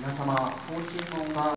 皆様、方針音が